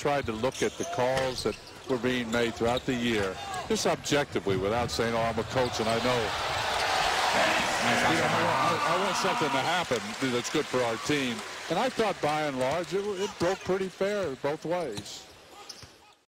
tried to look at the calls that were being made throughout the year, just objectively, without saying, oh, I'm a coach and I know. You know, I, want, I want something to happen that's good for our team. And I thought, by and large, it, it broke pretty fair both ways.